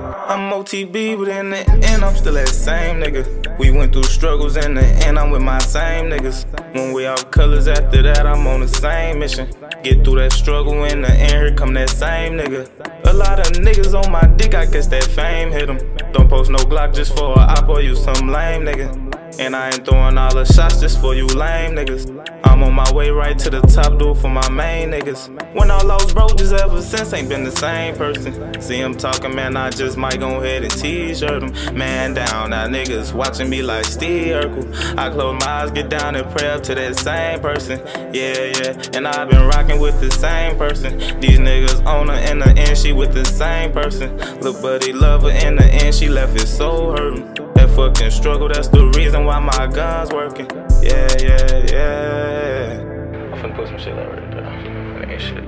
I'm OTB, but in the end, I'm still that same nigga. We went through struggles in the end, I'm with my same niggas. When we off colors after that, I'm on the same mission. Get through that struggle in the end, here come that same nigga. A lot of niggas on my dick, I guess that fame hit them. Don't post no Glock just for a op or you some lame nigga. And I ain't throwing all the shots just for you lame niggas. I'm on my way right to the top, do it for my main niggas. When I lost bro, just ever since ain't been the same person. See him talking, man, I just might go ahead and t-shirt him. Man down, now niggas watching me like Steve Urkel. I close my eyes, get down and pray up to that same person. Yeah, yeah, and I've been rocking with the same person. These niggas on her in the end, she with the same person. Look, buddy, love her in the end, she left it so hurting fucking struggle, that's the reason why my gun's working. Yeah, yeah, yeah. I'm finna put some shit out right there. It ain't shit.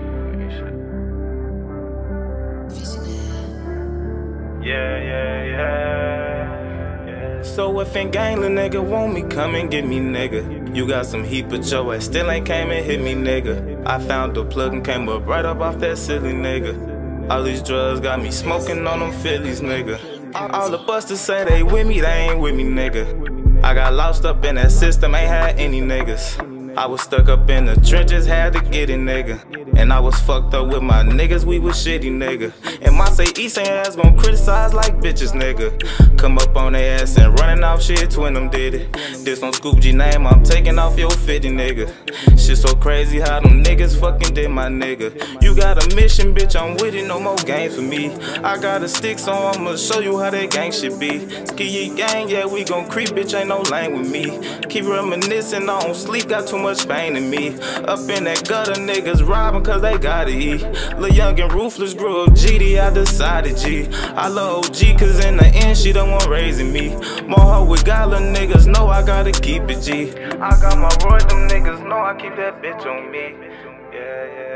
Yeah, yeah, yeah, yeah. So if in gang, nigga want me, come and get me, nigga. You got some heat, but your ass still ain't came and hit me, nigga. I found the plug and came up right up off that silly nigga. All these drugs got me smoking on them Phillies, nigga. All the busters say they with me, they ain't with me, nigga. I got lost up in that system, ain't had any niggas. I was stuck up in the trenches, had to get it, nigga. And I was fucked up with my niggas, we was shitty, nigga. And my say East ain't ass gon' criticize like bitches, nigga. Come up on their ass and running off shit, twin them did it. This on Scoop G name, I'm taking off your 50, nigga. Shit so crazy how them niggas fucking did my nigga. You got a mission, bitch, I'm with it, no more games for me. I got a stick, so I'ma show you how that gang should be. Ski gang, yeah, we gon' creep, bitch, ain't no lane with me. Keep reminiscing, I don't sleep, got too much pain in me. Up in that gutter, niggas robbing cause they gotta eat. Lil' young and ruthless grew up GD, I decided G. I love OG cause in the end she the one raising me. More with God, niggas know I gotta keep it G. I got my Roy, them niggas know I keep that bitch on me. Yeah, yeah.